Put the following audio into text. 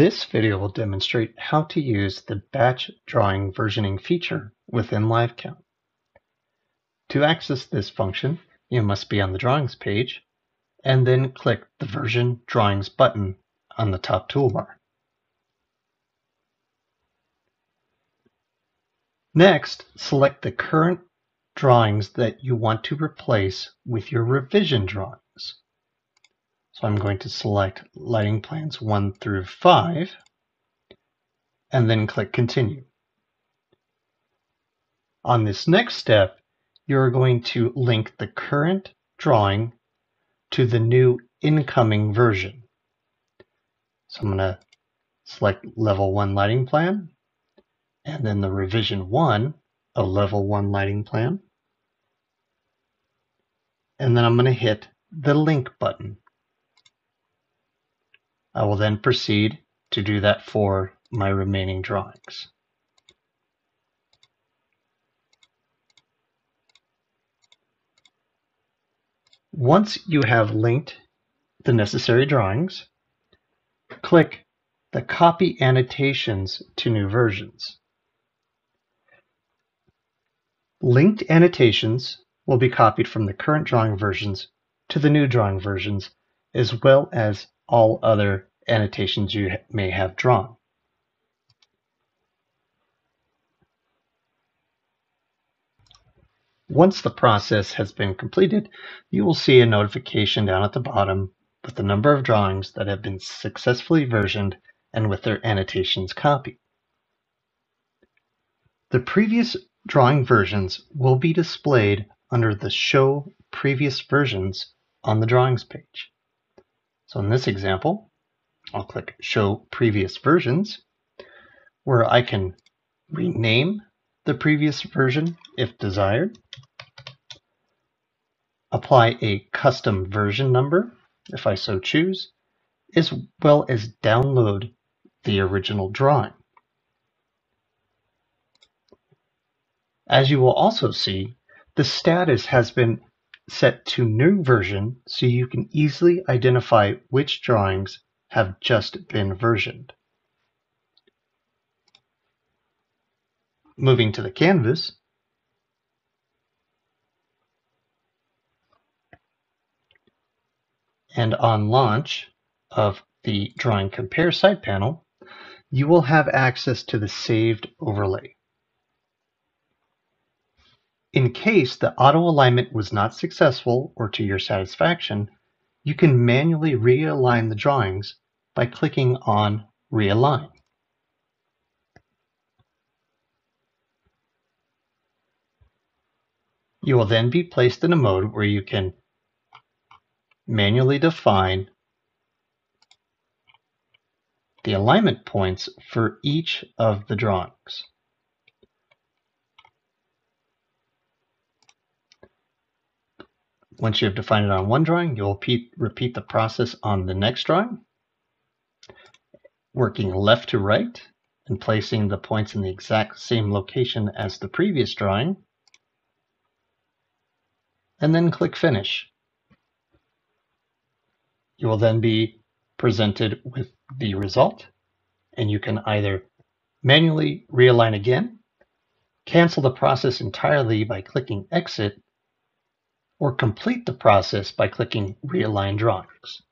This video will demonstrate how to use the batch drawing versioning feature within LiveCount. To access this function, you must be on the Drawings page, and then click the Version Drawings button on the top toolbar. Next, select the current drawings that you want to replace with your revision drawings. So I'm going to select lighting plans 1 through 5 and then click continue. On this next step, you're going to link the current drawing to the new incoming version. So I'm going to select level 1 lighting plan and then the revision 1 of level 1 lighting plan. And then I'm going to hit the link button. I will then proceed to do that for my remaining drawings. Once you have linked the necessary drawings, click the Copy Annotations to New Versions. Linked annotations will be copied from the current drawing versions to the new drawing versions, as well as all other annotations you may have drawn. Once the process has been completed, you will see a notification down at the bottom with the number of drawings that have been successfully versioned and with their annotations copied. The previous drawing versions will be displayed under the Show Previous Versions on the Drawings page. So in this example, I'll click Show Previous Versions, where I can rename the previous version if desired, apply a custom version number if I so choose, as well as download the original drawing. As you will also see, the status has been set to new version so you can easily identify which drawings have just been versioned. Moving to the canvas, and on launch of the Drawing Compare side panel, you will have access to the saved overlay. In case the auto alignment was not successful or to your satisfaction, you can manually realign the drawings by clicking on Realign. You will then be placed in a mode where you can manually define the alignment points for each of the drawings. Once you have defined it on one drawing, you'll repeat, repeat the process on the next drawing, working left to right and placing the points in the exact same location as the previous drawing, and then click Finish. You will then be presented with the result, and you can either manually realign again, cancel the process entirely by clicking Exit, or complete the process by clicking Realign Drawings.